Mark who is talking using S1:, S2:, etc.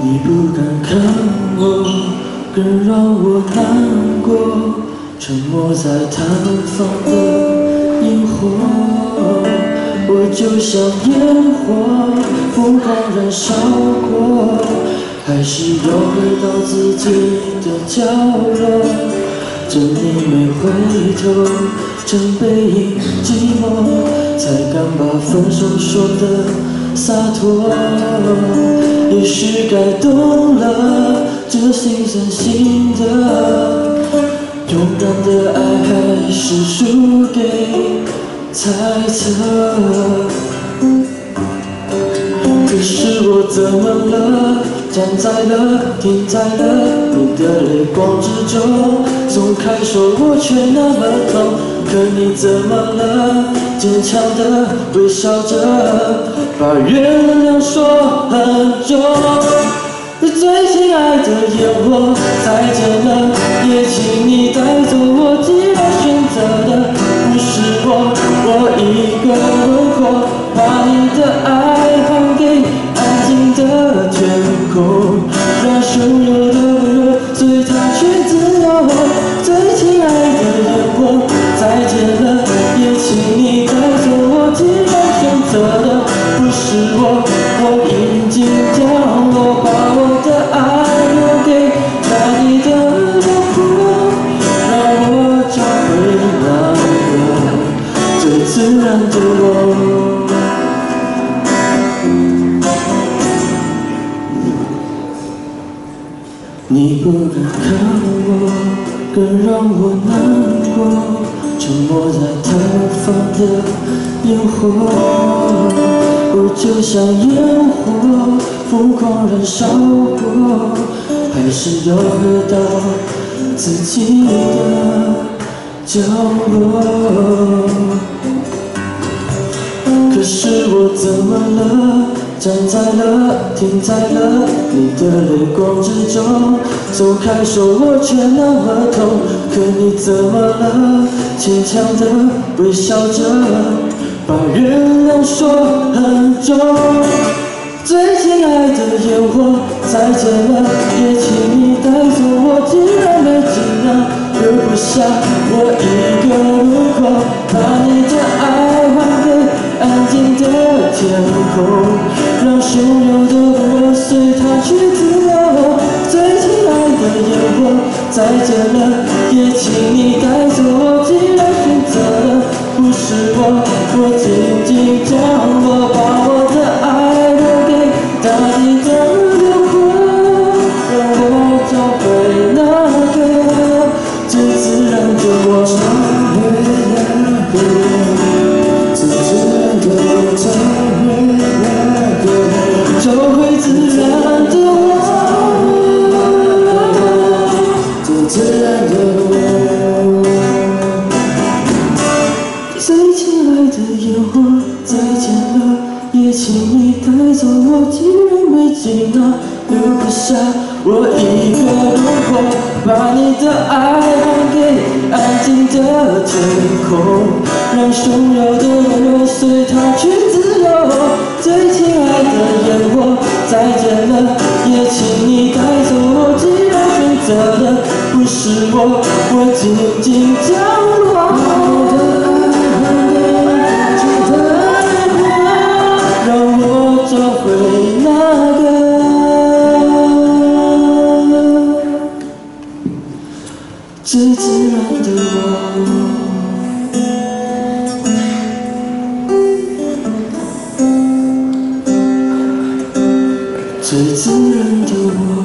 S1: 你不敢看我，更让我难过。沉默在探访的烟火，我就像烟火，疯狂燃烧过，还是又回到自己的角落。趁你没回头，成背影寂寞，才敢把分手说的。洒脱。也许该懂了，这心真心的。勇敢的爱还是输给猜测。可是我怎么了？站在了，停在了你的泪光之中。松开手，我却那么痛。可你怎么了？坚强的微笑着，把原谅说很重。最亲爱的烟火，再见了，也请你带走我。既然选择的不是我，我一个轮廓，把你的爱还给安静的天空，是我，我已经掉落，把我的爱留给那你的风，让我找回那个最自然的我。你不敢看我，更让我难过，沉默在绽放的烟火。我就像烟火，疯狂燃烧过，还是要回到自己的角落。可是我怎么了？站在了，停在了你的泪光之中。走开手，我却那么痛。可你怎么了？坚强的微笑着，把原谅说很重。最亲爱的烟火，再见了，也请你带走我。既然没尽量，留不下我一个路口，把你的爱还给安静的天空。让汹涌的温柔随它去自由。最亲爱的烟火，再见了，也请你带走我。既然选择了是我，我静静降落，把我抱请你带走我。既然没尽量，留不下我一个轮廓，把你的爱还给安静的天空，让汹涌的温柔随它去自由。最亲爱的。再见了，也请你带走我。既然选择的不是我，我静最自然的我。最自然的我